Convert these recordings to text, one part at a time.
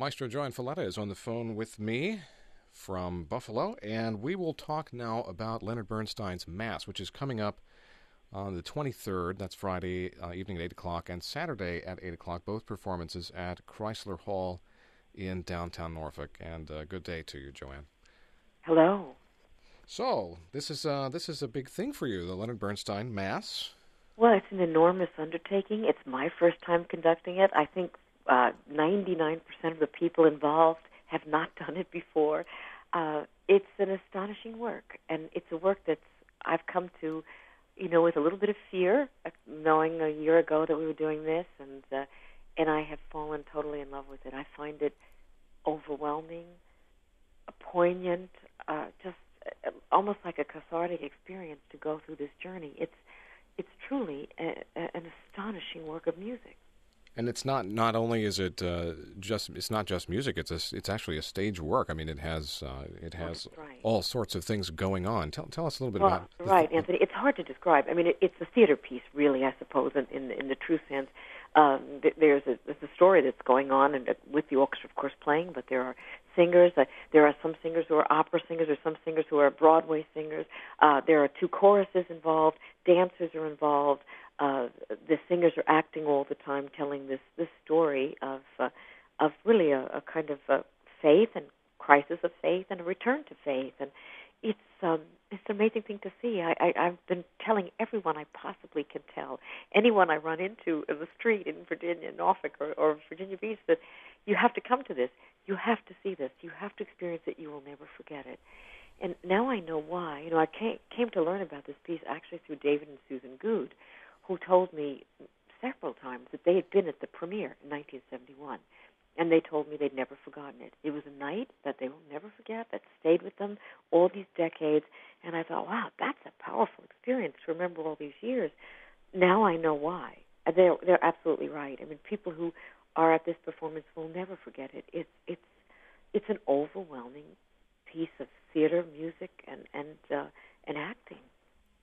Maestro JoAnn Falletta is on the phone with me from Buffalo, and we will talk now about Leonard Bernstein's Mass, which is coming up on the 23rd. That's Friday uh, evening at 8 o'clock, and Saturday at 8 o'clock, both performances at Chrysler Hall in downtown Norfolk. And uh, good day to you, JoAnn. Hello. So this is uh, this is a big thing for you, the Leonard Bernstein Mass. Well, it's an enormous undertaking. It's my first time conducting it. I think uh, 99% of the people involved have not done it before. Uh, it's an astonishing work, and it's a work that's I've come to, you know, with a little bit of fear, uh, knowing a year ago that we were doing this, and uh, and I have fallen totally in love with it. I find it overwhelming, poignant, uh, just uh, almost like a cathartic experience to go through this journey. It's it's truly a, a, an astonishing work of music. And it's not not only is it uh, just it's not just music. It's a, it's actually a stage work. I mean, it has uh, it has right. all sorts of things going on. Tell tell us a little bit well, about right, th- Anthony. It's hard to describe. I mean, it, it's a theater piece, really. I suppose, in in, in the true sense. Um, there's a there's a story that's going on, and with the orchestra, of course, playing. But there are singers. Uh, there are some singers who are opera singers. There are some singers who are Broadway singers. Uh, there are two choruses involved. Dancers are involved. Uh, the singers are acting all the time, telling this this story of uh, of really a, a kind of a faith and crisis of faith and a return to faith. And it's um, it's an amazing thing to see. I, I, I've been telling everyone I possibly can tell, anyone I run into in the street in Virginia, Norfolk, or, or Virginia Beach, that you have to come to this. You have to see this. You have to experience it. You will never forget it. And now I know why. You know, I came, came to learn about this piece actually through David and Susan Goode, who told me several times that they had been at the premiere in 1971 and they told me they'd never forgotten it. It was a night that they will never forget, that stayed with them all these decades. And I thought, wow, that's a powerful experience to remember all these years. Now I know why. They're they're absolutely right. I mean, people who are at this performance will never forget it. It's it's it's an overwhelming piece of theater, music, and and uh, and acting.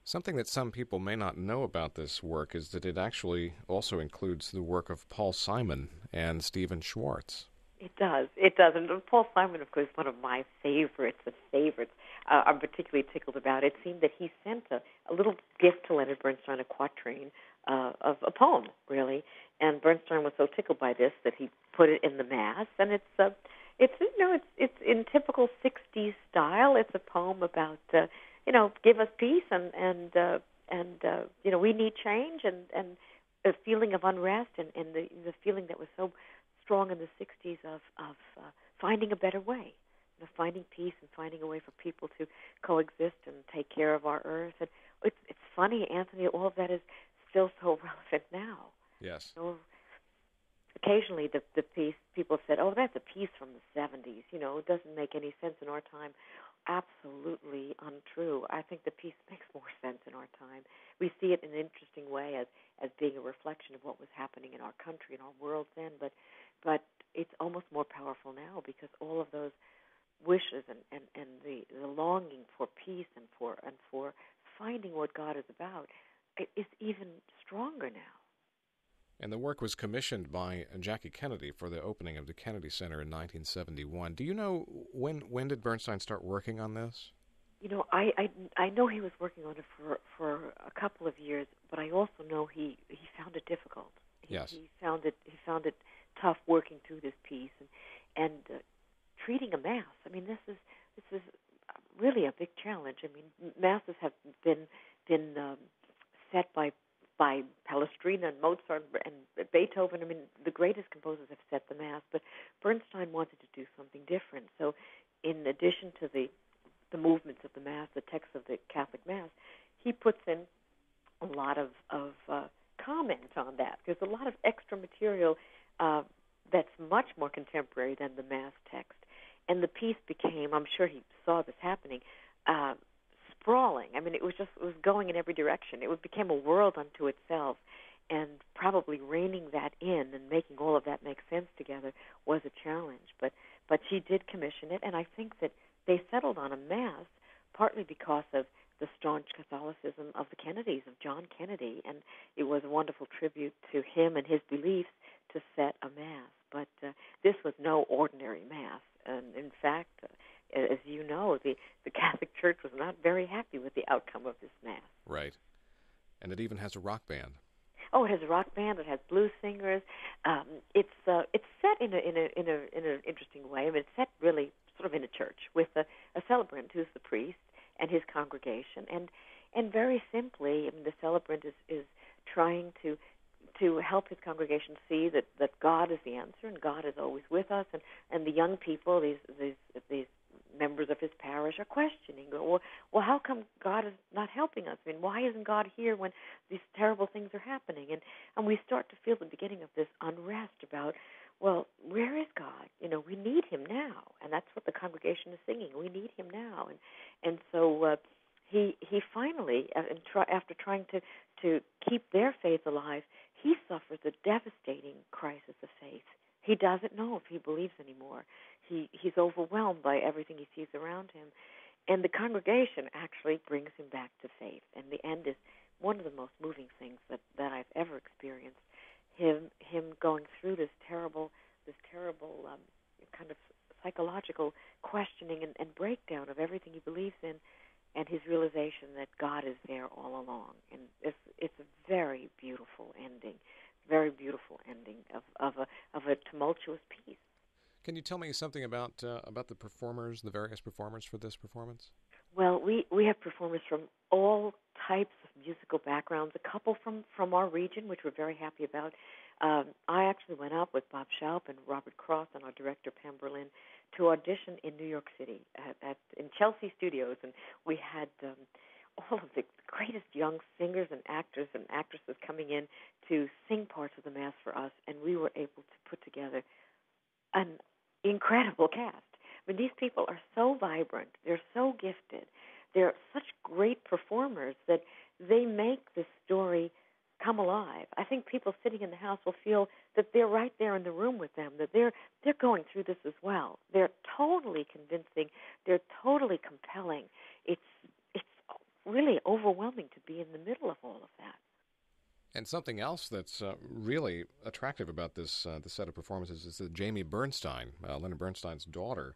Something that some people may not know about this work is that it actually also includes the work of Paul Simon and Stephen Schwartz. It does. It does. And Paul Simon, of course, one of my favorites of favorites. Uh, I'm particularly tickled about. It seemed that he sent a, a little gift to Leonard Bernstein, a quatrain uh, of a poem, really. And Bernstein was so tickled by this that he put it in the mass. And it's uh, it's you know it's it's in typical '60s style. It's a poem about uh, you know, give us peace and and uh, and uh, you know we need change and and a feeling of unrest and, and the the feeling that was so strong in the 60s of of uh, finding a better way, you know, finding peace and finding a way for people to coexist and take care of our earth. And it's it's funny, Anthony. All of that is still so relevant now. Yes. So occasionally the the piece people have said, "Oh, that's a piece from the 70s." You know, it doesn't make any sense in our time absolutely untrue. I think the piece makes more sense in our time. We see it in an interesting way as as being a reflection of what was happening in our country and our world then, but but it's almost more powerful now because all of those wishes and, and, and the, the longing for peace and for and for finding what God is about is even stronger now. And the work was commissioned by Jackie Kennedy for the opening of the Kennedy Center in 1971. Do you know when when did Bernstein start working on this? You know, I I, I know he was working on it for for a couple of years, but I also know he he found it difficult. He, yes. He found it he found it tough working through this piece and and uh, treating a mass. I mean, this is this is really a big challenge. I mean, masses have been been um, set by by And Mozart and Beethoven. I mean, the greatest composers have set the mass, but Bernstein wanted to do something different. So, in addition to the the movements of the mass, the text of the Catholic mass, he puts in a lot of of uh, comment on that. There's a lot of extra material uh, that's much more contemporary than the mass text, and the piece became. I'm sure he saw this happening. Uh, sprawling. I mean, it was just it was going in every direction. It became a world unto itself, and probably reining that in and making all of that make sense together was a challenge. But but she did commission it, and I think that they settled on a mass partly because of the staunch Catholicism of the Kennedys, of John Kennedy, and it was a wonderful tribute to him and his beliefs to set a mass. But uh, this was no ordinary mass, and in fact, uh, as you know, the the Catholic Church was not very happy with the outcome of this mass. Right, and it even has a rock band. It has a rock band. It has blues singers. Um, it's uh, it's set in a in a in a in an interesting way. I mean, it's set really sort of in a church with a, a celebrant who's the priest and his congregation, and and very simply, I mean, the celebrant is is trying to to help his congregation see that that God is the answer and God is always with us, and and the young people, these these members of his parish are questioning, well, well, how come God is not helping us? I mean, why isn't God here when these terrible things are happening? And and we start to feel the beginning of this unrest about, well, where is God? You know, we need Him now, and that's what the congregation is singing. We need Him now, and and so. Uh, he he finally, uh, after trying to to keep their faith alive, he suffers a devastating crisis of faith. He doesn't know if he believes anymore. He he's overwhelmed by everything he sees around him, and the congregation actually brings him back to faith. And the end is one of the most moving things that that I've ever experienced. Him him going through this terrible this terrible um, kind of psychological questioning and, and breakdown of everything he believes in and his realization that God is there all along. And it's it's a very beautiful ending, very beautiful ending of of a of a tumultuous piece. Can you tell me something about uh, about the performers, the various performers for this performance? Well, we we have performers from all types of musical backgrounds. A couple from from our region, which we're very happy about. Um, I actually went up with Bob Schaup and Robert Cross and our director Pam Berlin to audition in New York City at, at in Chelsea Studios, and we had um, all of the greatest young singers and actors and actresses coming in to sing parts of the mass for us, and we were able to put together an incredible cast. I mean, these people are so vibrant, they're so gifted, they're such great performers that they make the story come alive. I think people sitting in the house will feel that they're right there in the room with them, that they're they're going through this as well. They're totally convincing, they're totally compelling. It's it's really overwhelming to be in the middle of all of that. And something else that's uh, really attractive about this uh, the set of performances is that Jamie Bernstein, uh, Leonard Bernstein's daughter,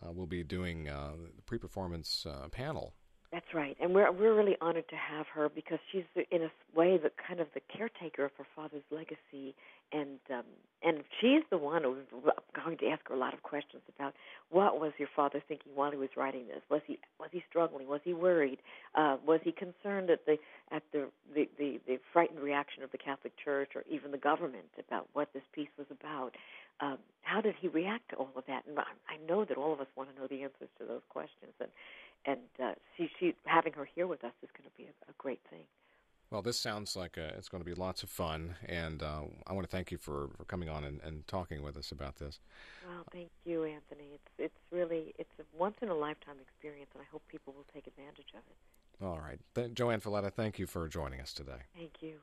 uh, will be doing uh, the pre-performance uh, panel that's right, and we're we're really honored to have her because she's in a way the kind of the caretaker of her father's legacy, and um, and she's the one who's going to ask her a lot of questions about what was your father thinking while he was writing this. Was he was he struggling? Was he worried? Uh, was he concerned at the at the, the the the frightened reaction of the Catholic Church or even the government about what this piece was about? Um, how did he react to all of that? And I know that all of us want to know the answers to those questions, and and uh, she, she having her here with us is going to be a, a great thing. Well, this sounds like a, it's going to be lots of fun, and uh, I want to thank you for, for coming on and, and talking with us about this. Well, thank you, Anthony. It's it's really it's a once in a lifetime experience, and I hope people will take advantage of it. All right, JoAnn Falletta, thank you for joining us today. Thank you.